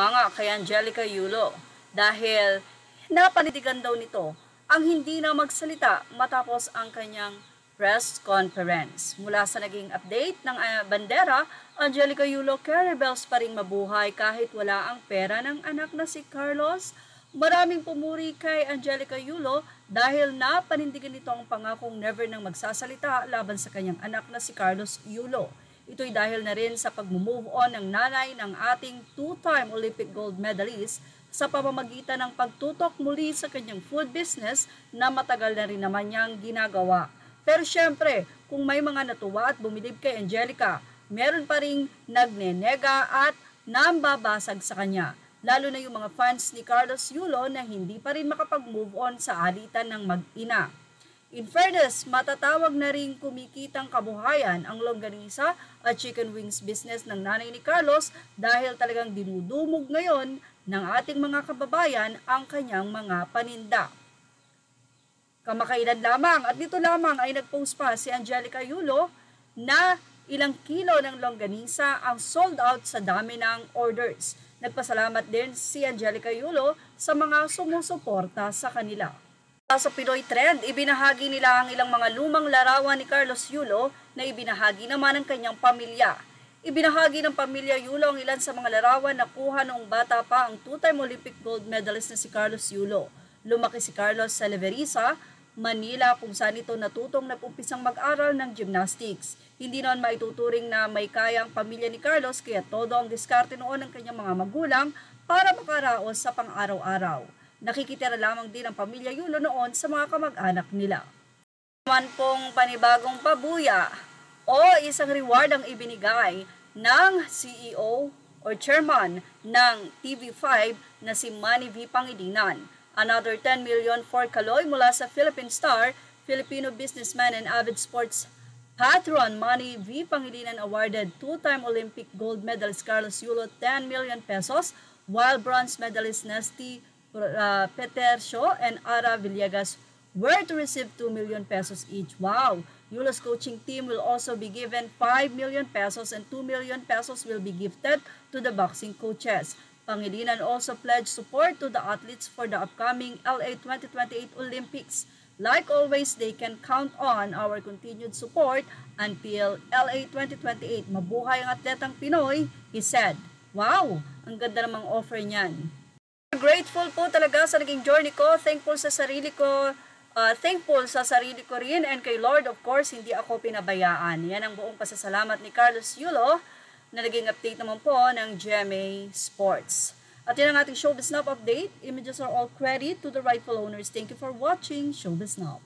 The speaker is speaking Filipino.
humanga kay Angelica Yulo dahil napanitigan daw nito ang hindi na magsalita matapos ang kanyang press conference. Mula sa naging update ng uh, bandera, Angelica Yulo carry bells pa rin mabuhay kahit wala ang pera ng anak na si Carlos. Maraming pumuri kay Angelica Yulo dahil napanindigan nito ang pangakong never nang magsasalita laban sa kanyang anak na si Carlos Yulo. Ito'y dahil na rin sa pag-move on ng nanay ng ating two-time Olympic gold medalist sa pamamagitan ng pagtutok muli sa kanyang food business na matagal na rin naman niyang ginagawa. Pero syempre, kung may mga natuwa at bumilib kay Angelica, meron pa ring nagnenega at nambabasag sa kanya. Lalo na yung mga fans ni Carlos Yulo na hindi pa rin makapag-move on sa alitan ng mag-ina. In fairness, matatawag na rin kumikitang kabuhayan ang longganisa at chicken wings business ng nanay ni Carlos dahil talagang dinudumog ngayon ng ating mga kababayan ang kanyang mga paninda. Kamakailan lamang at dito lamang ay nagpost pa si Angelica Yulo na ilang kilo ng longganisa ang sold out sa dami ng orders. Nagpasalamat din si Angelica Yulo sa mga sumusuporta sa kanila. Sa Pinoy Trend, ibinahagi nila ang ilang mga lumang larawan ni Carlos Yulo na ibinahagi naman ng kanyang pamilya. Ibinahagi ng pamilya Yulo ang ilan sa mga larawan na kuha noong bata pa ang two-time Olympic gold medalist na si Carlos Yulo. Lumaki si Carlos sa Leverisa, Manila kung saan ito natutong nag-umpisang mag-aral ng gymnastics. Hindi noon maituturing na may kaya ang pamilya ni Carlos kaya todo ang diskarte noon ng kanyang mga magulang para makaraos sa pang-araw-araw. Nakikitira lamang din ang pamilya Yulo noon sa mga kamag-anak nila. Naman pong panibagong pabuya o isang reward ang ibinigay ng CEO or chairman ng TV5 na si Manny V. Pangilinan. Another 10 million for Kaloy mula sa Philippine Star, Filipino businessman and avid sports patron Manny V. Pangilinan awarded two-time Olympic gold medalist Carlos Yulo 10 million pesos, while bronze medalist Nesty uh, Petercio and Ara Villegas were to receive 2 million pesos each. Wow! Yulo's coaching team will also be given 5 million pesos and 2 million pesos will be gifted to the boxing coaches. Pangilinan also pledged support to the athletes for the upcoming LA 2028 Olympics. Like always, they can count on our continued support until LA 2028. Mabuhay ang atletang Pinoy, he said. Wow! Ang ganda namang offer niyan. Grateful po talaga sa naging journey ko. Thankful sa sarili ko uh, thankful sa sarili ko rin and kay Lord of course hindi ako pinabayaan. Yan ang buong pasasalamat ni Carlos Yulo na naging update naman po ng GMA Sports. At yan ang ating Showbiz Now update. Images are all credit to the rightful owners. Thank you for watching Showbiz Now.